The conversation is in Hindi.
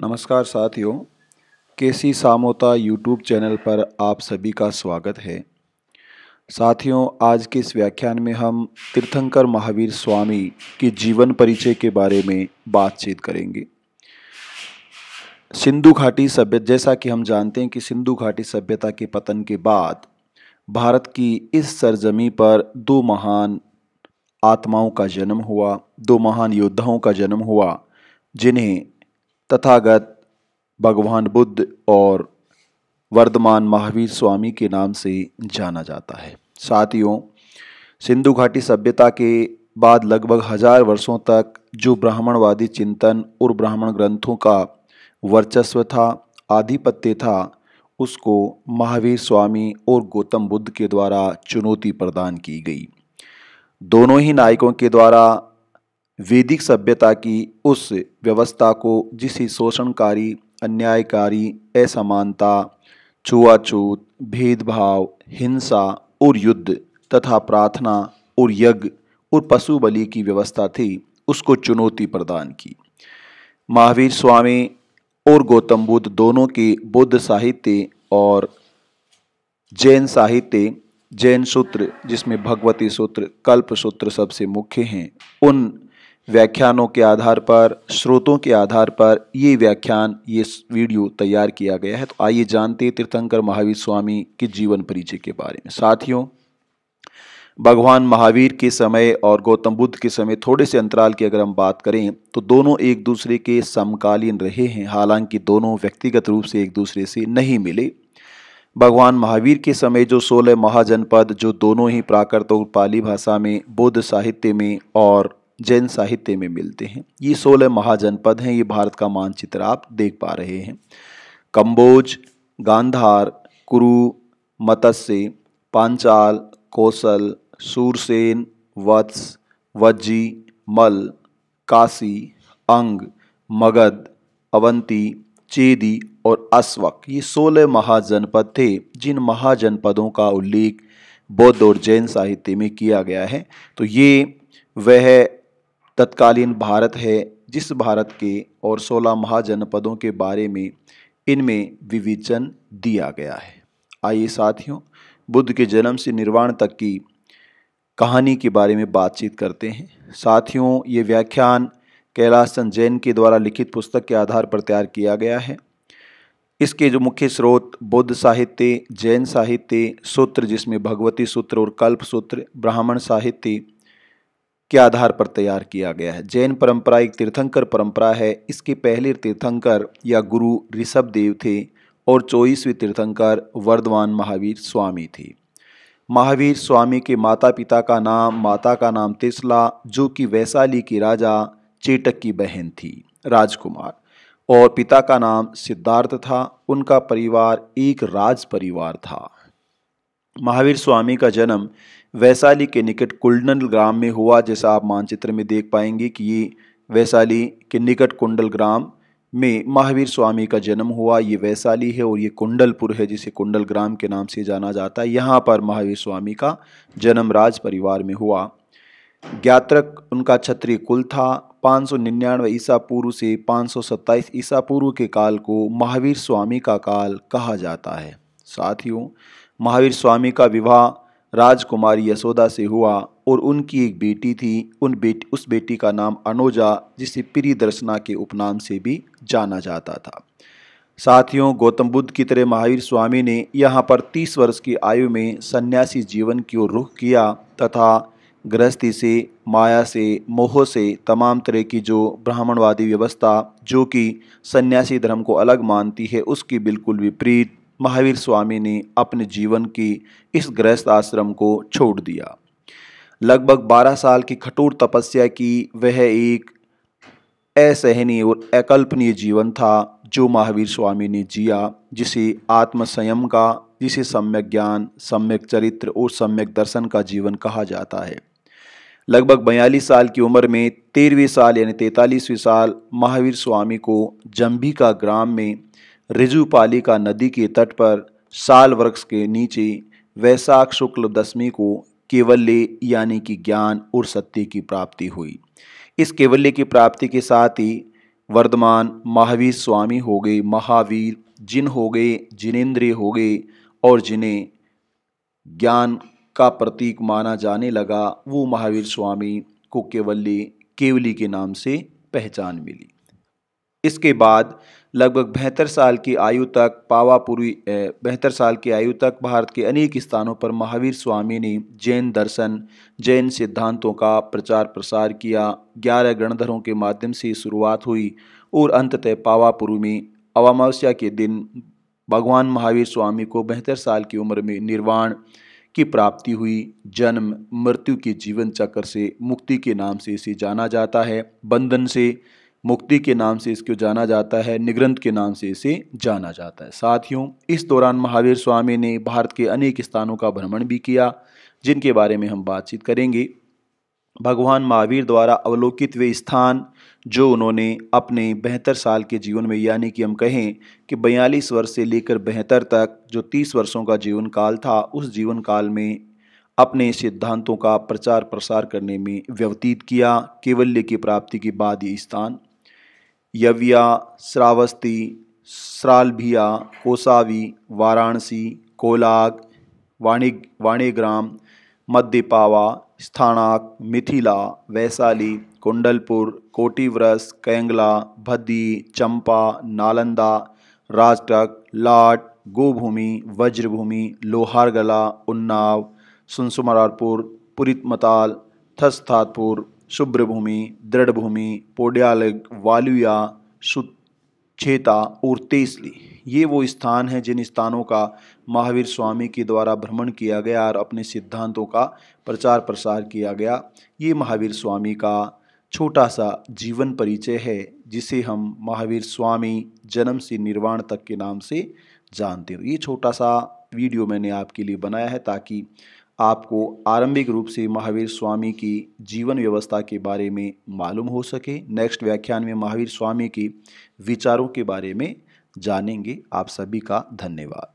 नमस्कार साथियों, केसी सामोता यूट्यूब चैनल पर आप सभी का स्वागत है। साथियों, आज के इस व्याख्यान में हम तीर्थंकर महावीर स्वामी के जीवन परिचय के बारे में बातचीत करेंगे। सिंधु घाटी सभ्यता जैसा कि हम जानते हैं कि सिंधु घाटी सभ्यता के पतन के बाद भारत की इस सरजमी पर दो महान आत्माओं का जन्म हुआ, दो महान योद्धाओं का जन्म हुआ, जिन्हें तथागत भगवान बुद्ध और वर्धमान महावीर स्वामी के नाम से जाना जाता है। साथियों, सिंधु घाटी सभ्यता के बाद लगभग हज़ार वर्षों तक जो ब्राह्मणवादी चिंतन और ब्राह्मण ग्रंथों का वर्चस्व था, आधिपत्य था, उसको महावीर स्वामी और गौतम बुद्ध के द्वारा चुनौती प्रदान की गई। दोनों ही नायकों के द्वारा वैदिक सभ्यता की उस व्यवस्था को जिसे शोषणकारी, अन्यायकारी, असमानता, छुआछूत, भेदभाव, हिंसा और युद्ध तथा प्रार्थना और यज्ञ और पशु बलि की व्यवस्था थी, उसको चुनौती प्रदान की। महावीर स्वामी और गौतम बुद्ध दोनों के बुद्ध साहित्य और जैन साहित्य, जैन सूत्र, जिसमें भगवती सूत्र, कल्प सूत्र सबसे मुख्य हैं, उन व्याख्यानों के आधार पर, स्रोतों के आधार पर ये व्याख्यान, ये वीडियो तैयार किया गया है। तो आइए जानते तीर्थंकर महावीर स्वामी के जीवन परिचय के बारे में। साथियों, भगवान महावीर के समय और गौतम बुद्ध के समय थोड़े से अंतराल की अगर हम बात करें तो दोनों एक दूसरे के समकालीन रहे हैं। हालाँकि दोनों व्यक्तिगत रूप से एक दूसरे से नहीं मिले। भगवान महावीर के समय जो सोलह महाजनपद, जो दोनों ही प्राकृत और पाली भाषा में, बौद्ध साहित्य में और जैन साहित्य में मिलते हैं। ये सोलह महाजनपद हैं, ये भारत का मानचित्र आप देख पा रहे हैं। कंबोज, गांधार, कुरु, मत्स्य, पांचाल कौशल सूरसेन, वत्स, वज्जी, मल, काशी, अंग, मगध, अवंती, चेदी और अस्वक ये सोलह महाजनपद थे, जिन महाजनपदों का उल्लेख बौद्ध और जैन साहित्य में किया गया है। तो ये वह तत्कालीन भारत है, जिस भारत के और सोलह महाजनपदों के बारे में इनमें विवेचन दिया गया है। आइए साथियों, बुद्ध के जन्म से निर्वाण तक की कहानी के बारे में बातचीत करते हैं। साथियों, ये व्याख्यान कैलाश चंद जैन के द्वारा लिखित पुस्तक के आधार पर तैयार किया गया है। इसके जो मुख्य स्रोत बौद्ध साहित्य, जैन साहित्य, सूत्र जिसमें भगवती सूत्र और कल्प सूत्र, ब्राह्मण साहित्य के आधार पर तैयार किया गया है। जैन परंपरा एक तीर्थंकर परंपरा है। इसके पहले तीर्थंकर या गुरु ऋषभ देव थे और चौबीसवें तीर्थंकर वर्धमान महावीर स्वामी थे। महावीर स्वामी के माता पिता का नाम, माता का नाम तिसला, जो कि वैशाली की राजा चेटक की बहन थी, राजकुमार। और पिता का नाम सिद्धार्थ था। उनका परिवार एक राज परिवार था। महावीर स्वामी का जन्म वैशाली के निकट कुंडल ग्राम में हुआ, जैसा आप मानचित्र में देख पाएँगे कि ये वैशाली के निकट कुंडल ग्राम में महावीर स्वामी का जन्म हुआ। ये वैशाली है और ये कुंडलपुर है, जिसे कुंडल ग्राम के नाम से जाना जाता है। यहाँ पर महावीर स्वामी का जन्म राज परिवार में हुआ। ज्ञात्रक उनका क्षत्रिय कुल था। पाँच सौ निन्यानवे ईसा पूर्व से पाँच सौ सत्ताईस ईसा पूर्व के काल को महावीर स्वामी का काल कहा जाता है। साथियों, महावीर स्वामी का विवाह राजकुमारी यशोदा से हुआ और उनकी एक बेटी थी। उन बेटी, उस बेटी का नाम अनोजा, जिसे प्रिय दर्शना के उपनाम से भी जाना जाता था। साथियों, गौतम बुद्ध की तरह महावीर स्वामी ने यहाँ पर तीस वर्ष की आयु में सन्यासी जीवन की ओर रुख किया तथा गृहस्थी से, माया से, मोह से तमाम तरह की जो ब्राह्मणवादी व्यवस्था, जो कि सन्यासी धर्म को अलग मानती है, उसकी बिल्कुल विपरीत महावीर स्वामी ने अपने जीवन की इस गृहस्थ आश्रम को छोड़ दिया। लगभग 12 साल की कठोर तपस्या की वह एक असहनीय और अकल्पनीय जीवन था जो महावीर स्वामी ने जिया, जिसे आत्मसंयम का, जिसे सम्यक ज्ञान, सम्यक चरित्र और सम्यक दर्शन का जीवन कहा जाता है। लगभग बयालीस साल की उम्र में तेरहवीं साल यानी तैतालीसवीं साल महावीर स्वामी को जम्बिका ग्राम में रिजुपालिका नदी के तट पर साल वृक्ष के नीचे वैशाख शुक्ल दशमी को केवल्य यानी कि ज्ञान और सत्य की प्राप्ति हुई। इस केवल्य की प्राप्ति के साथ ही वर्धमान महावीर स्वामी हो गए, महावीर, जिन हो गए, जिनेन्द्रिय हो गए और जिन्हें ज्ञान का प्रतीक माना जाने लगा, वो महावीर स्वामी को केवल्य केवली के नाम से पहचान मिली। इसके बाद लगभग बहत्तर साल की आयु तक पावापुरी बहत्तर साल की आयु तक भारत के अनेक स्थानों पर महावीर स्वामी ने जैन दर्शन, जैन सिद्धांतों का प्रचार प्रसार किया। ग्यारह गणधरों के माध्यम से शुरुआत हुई और अंततः पावापुरी में अमावस्या के दिन भगवान महावीर स्वामी को बहत्तर साल की उम्र में निर्वाण की प्राप्ति हुई। जन्म, मृत्यु के जीवन चक्र से मुक्ति के नाम से इसे जाना जाता है। बंधन से मुक्ति के नाम से इसको जाना जाता है, निग्रंथ के नाम से इसे जाना जाता है। साथियों, इस दौरान महावीर स्वामी ने भारत के अनेक स्थानों का भ्रमण भी किया, जिनके बारे में हम बातचीत करेंगे। भगवान महावीर द्वारा अवलोकित वे स्थान, जो उन्होंने अपने बेहतर साल के जीवन में, यानी कि हम कहें कि बयालीस वर्ष से लेकर बेहतर तक, जो तीस वर्षों का जीवन काल था, उस जीवन काल में अपने सिद्धांतों का प्रचार प्रसार करने में व्यवतीत किया। केवल्य की प्राप्ति के बाद ये स्थान यविया, श्रावस्ती, श्रालभिया, कोसावी, वाराणसी, कोलाग, वाणी, वाणीग्राम मध्यपावा स्थानाक, मिथिला, वैशाली, कुंडलपुर, कोटिव्रस, कैंगला, भद्दी, चंपा, नालंदा, राजटक, लाट, गोभूमि, वज्रभूमि, लोहारगला, उन्नाव, सुनसुमरारपुर, पुरितमताल, थस्थातपुर शुभ्रभूमि, दृढ़भूमि, पोड्यालग, वालुया सुछेता और तेसली। ये वो स्थान हैं जिन स्थानों का महावीर स्वामी के द्वारा भ्रमण किया गया और अपने सिद्धांतों का प्रचार प्रसार किया गया। ये महावीर स्वामी का छोटा सा जीवन परिचय है, जिसे हम महावीर स्वामी जन्म से निर्वाण तक के नाम से जानते हो। ये छोटा सा वीडियो मैंने आपके लिए बनाया है ताकि आपको आरंभिक रूप से महावीर स्वामी की जीवन व्यवस्था के बारे में मालूम हो सके। नेक्स्ट व्याख्यान में महावीर स्वामी की विचारों के बारे में जानेंगे। आप सभी का धन्यवाद।